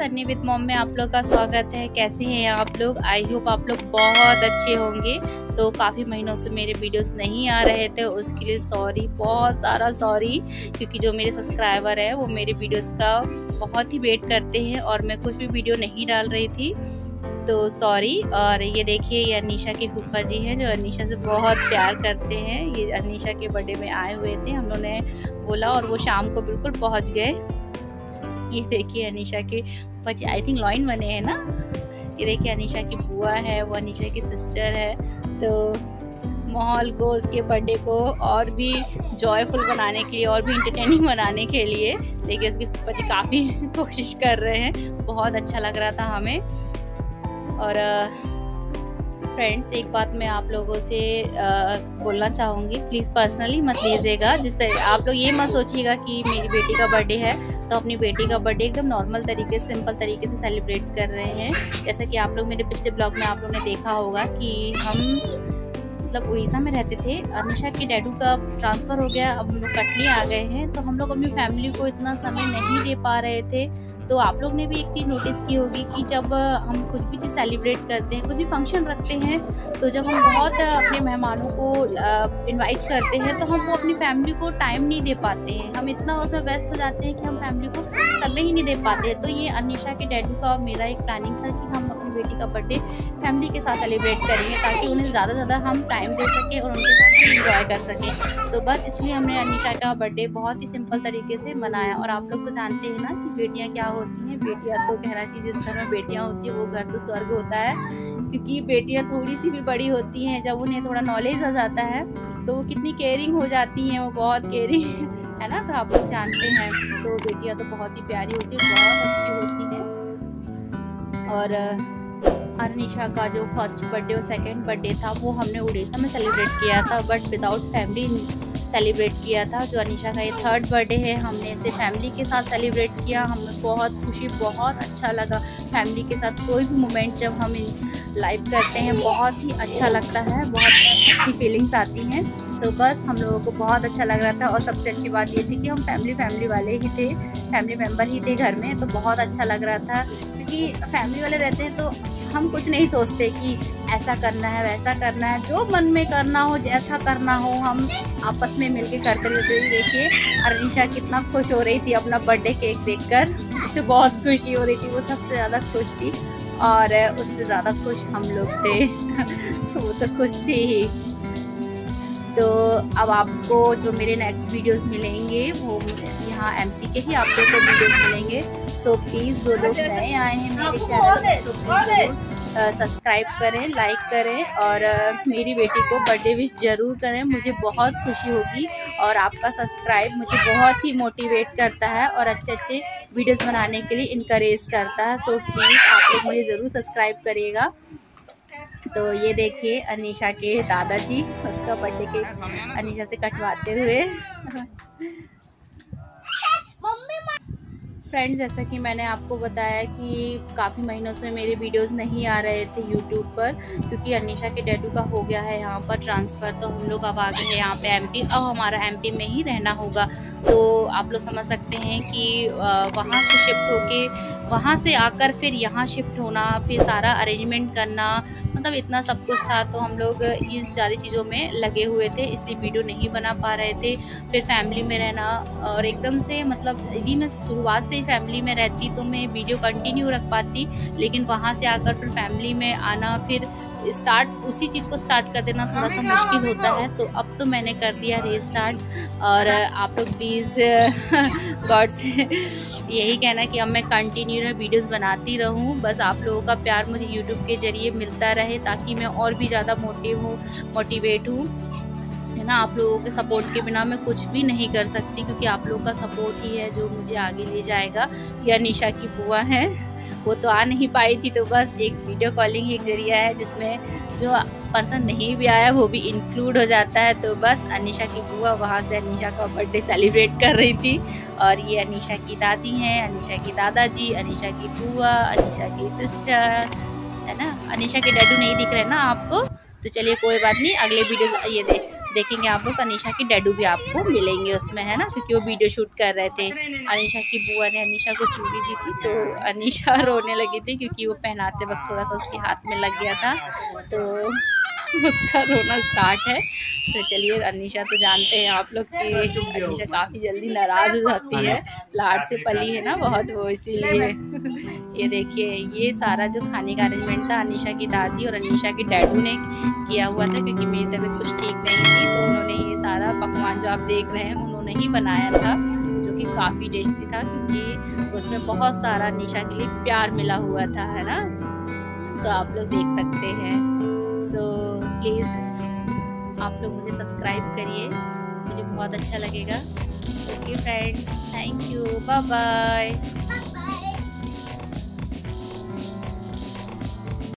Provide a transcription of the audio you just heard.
Sunny with mom में आप लोग का स्वागत है। कैसे हैं आप लोग? आई होप आप लोग बहुत अच्छे होंगे। तो काफ़ी महीनों से मेरे वीडियोस नहीं आ रहे थे, उसके लिए सॉरी बहुत सारा सॉरी क्योंकि जो मेरे सब्सक्राइबर हैं, वो मेरे वीडियोस का बहुत ही वेट करते हैं और मैं कुछ भी वीडियो नहीं डाल रही थी। तो सॉरी और ये देखिए, ये अनीशा के फूफा जी हैं, जो अनीशा से बहुत प्यार करते हैं। ये अनीशा के बर्थडे में आए हुए थे, हम लोगों ने बोला और वो शाम को बिल्कुल पहुँच गए। ये देखिए अनीशा के बच्चे आई थिंक लॉइन बने हैं ना? ये देखिए अनिशा की बुआ है, वो अनिशा की सिस्टर है। तो माहौल को, उसके बर्थडे को और भी जॉयफुल बनाने के लिए, और भी इंटरटेनिंग बनाने के लिए, देखिए उसके पति काफ़ी कोशिश कर रहे हैं। बहुत अच्छा लग रहा था हमें। और फ्रेंड्स एक बात मैं आप लोगों से आ, बोलना चाहूँगी। प्लीज़ पर्सनली मत लीजिएगा। जिस तरह आप लोग ये मत सोचिएगा कि मेरी बेटी का बर्थडे है तो अपनी बेटी का बर्थडे एकदम नॉर्मल तरीके से सिंपल तरीके से सेलिब्रेट कर रहे हैं। जैसा कि आप लोग मेरे पिछले ब्लॉग में आप लोगों ने देखा होगा कि हम मतलब उड़ीसा में रहते थे, अनिशा के डैडू का ट्रांसफ़र हो गया, अब हम लोग कटनी आ गए हैं तो हम लोग अपनी फैमिली को इतना समय नहीं दे पा रहे थे तो आप लोग ने भी एक चीज़ नोटिस की होगी कि जब हम कुछ भी चीज़ सेलिब्रेट करते हैं, कुछ भी फ़ंक्शन रखते हैं तो जब हम बहुत अपने मेहमानों को इनवाइट करते हैं तो हम वो अपनी फैमिली को टाइम नहीं दे पाते हैं। हम इतना उसमें व्यस्त हो जाते हैं कि हम फैमिली को समय ही नहीं दे पाते तो ये अनिशा के डैडू का और मेरा एक प्लानिंग था कि हम अपनी बेटी का बर्थडे फैमिली के साथ सेलिब्रेट करेंगे ताकि उन्हें ज़्यादा ज़्यादा हम टाइम दे सकें और उनके साथ इंजॉय कर सकें। तो बस इसलिए हमने अनिशा का बर्थडे बहुत ही सिंपल तरीके से मनाया। और आप लोग तो जानते हैं ना कि बेटियाँ क्या होती हैं। बेटियाँ तो कहना चाहिए, जिस घर में बेटियाँ होती हैं, वो घर तो स्वर्ग होता है। क्योंकि बेटियाँ थोड़ी सी भी बड़ी होती हैं, जब उन्हें थोड़ा नॉलेज आ जाता है तो वो कितनी केयरिंग हो जाती हैं, वो बहुत केयरिंग है ना? तो आप लोग जानते हैं। तो बेटियाँ तो बहुत ही प्यारी होती है, बहुत अच्छी होती हैं। और अनिशा का जो फ़र्स्ट बर्थडे और सेकंड बर्थडे था, वो हमने उड़ीसा में सेलिब्रेट किया था। बट विदाउट फैमिली सेलिब्रेट किया था, जो अनिशा का ये थर्ड बर्थडे है, हमने इसे फैमिली के साथ सेलिब्रेट किया। हमें बहुत खुशी, बहुत अच्छा लगा फैमिली के साथ। कोई भी मोमेंट जब हम लाइव करते हैं, बहुत ही अच्छा लगता है, बहुत अच्छी फीलिंग्स आती हैं। तो बस हम लोगों को बहुत अच्छा लग रहा था और सबसे अच्छी बात ये थी कि हम फैमिली फैमिली वाले ही थे फैमिली मेंबर ही थे घर में तो बहुत अच्छा लग रहा था। क्योंकि फैमिली वाले रहते हैं तो हम कुछ नहीं सोचते कि ऐसा करना है, वैसा करना है। जो मन में करना हो, जैसा करना हो, हम आपस में मिलके करते रहते हैं। देखिए, अरनिशा कितना खुश हो रही थी अपना बर्थडे केक देखकर। उसे बहुत खुशी हो रही थी, वो सबसे ज़्यादा खुश थी। और उससे ज़्यादा खुश हम लोग थे। वो तो खुश थी ही। तो अब आपको जो मेरे नेक्स्ट वीडियोस मिलेंगे वो यहाँ एमपी के ही आप लोग को वीडियोस मिलेंगे। सो प्लीज़ जो लोग नए आए हैं मेरे चैनल सो प्लीज़ सब्सक्राइब करें लाइक करें और मेरी बेटी को बर्थडे विश ज़रूर करें मुझे बहुत खुशी होगी और आपका सब्सक्राइब मुझे बहुत ही मोटिवेट करता है और अच्छे अच्छे वीडियोस बनाने के लिए इनक्रेज करता है। सो प्लीज़ आप लोग मुझे ज़रूर सब्सक्राइब करिएगा। तो ये देखिए अनीशा के दादाजी, उसका बर्थडे के अनीशा से कटवाते हुए। फ्रेंड्स जैसा कि मैंने आपको बताया कि काफ़ी महीनों से मेरे वीडियोस नहीं आ रहे थे यूट्यूब पर, क्योंकि अनीशा के डैडू का हो गया है यहाँ पर ट्रांसफ़र तो हम लोग अब आ गए हैं यहाँ पे एमपी अब हमारा एमपी में ही रहना होगा। तो आप लोग समझ सकते हैं कि वहाँ से शिफ्ट होके, वहाँ से आकर फिर यहाँ शिफ्ट होना, फिर सारा अरेंजमेंट करना मतलब इतना सब कुछ था तो हम लोग इन सारी चीज़ों में लगे हुए थे, इसलिए वीडियो नहीं बना पा रहे थे। फिर फैमिली में रहना और एकदम से मतलब यदि मैं शुरुआत से ही फैमिली में रहती तो मैं वीडियो कंटिन्यू रख पाती, लेकिन वहाँ से आकर फिर फैमिली में आना, फिर स्टार्ट उसी चीज़ को स्टार्ट कर देना थोड़ा सा मुश्किल होता है। तो अब तो मैंने कर दिया रीस्टार्ट और आप लोग प्लीज़ गॉड से यही कहना कि अब मैं कंटिन्यू वीडियोस बनाती रहूँ। बस आप लोगों का प्यार मुझे यूट्यूब के ज़रिए मिलता रहे ताकि मैं और भी ज़्यादा मोटिव हूँ मोटिवेट हूँ। है ना आप लोगों के सपोर्ट के बिना मैं कुछ भी नहीं कर सकती क्योंकि आप लोगों का सपोर्ट ही है जो मुझे आगे ले जाएगा। या निशा की बुआ हैं। वो तो आ नहीं पाई थी तो बस एक वीडियो कॉलिंग ही एक ज़रिया है जिसमें जो पर्सन नहीं भी आया, वो भी इंक्लूड हो जाता है। तो बस अनिशा की बुआ वहाँ से अनिशा का बर्थडे सेलिब्रेट कर रही थी। और ये अनिशा की दादी हैं, अनिशा की दादाजी, अनिशा की बुआ, अनिशा की सिस्टर है ना? अनिशा के डैडू नहीं दिख रहे ना आपको? तो चलिए कोई बात नहीं, अगले वीडियो ये दे देखेंगे आप लोग, अनिशा की डैडू भी आपको मिलेंगे उसमें, है ना? क्योंकि वो वीडियो शूट कर रहे थे। अनिशा की बुआ ने अनिशा को चूड़ी दी थी तो अनिशा रोने लगी थी क्योंकि वो पहनाते वक्त थोड़ा सा उसके हाथ में लग गया था। तो उसका रोना स्टार्ट है। तो चलिए अनिशा तो जानते हैं आप लोग कि अनिशा काफ़ी जल्दी नाराज़ हो जाती है। लाड से पली है ना बहुत वो इसीलिए। ये देखिए ये सारा जो खाने का अरेंजमेंट था अनिशा की दादी और अनिशा की डैडू ने किया हुआ था क्योंकि मेरी तबीयत कुछ ठीक नहीं थी तो उन्होंने ये सारा पकवान जो आप देख रहे हैं उन्होंने ही बनाया था जो कि काफ़ी टेस्टी था क्योंकि उसमें बहुत सारा अनिशा के लिए प्यार मिला हुआ था है ना? तो आप लोग देख सकते हैं। सो प्लीज़ आप लोग मुझे सब्सक्राइब करिए। मुझे बहुत अच्छा लगेगा। Okay friends thank you bye bye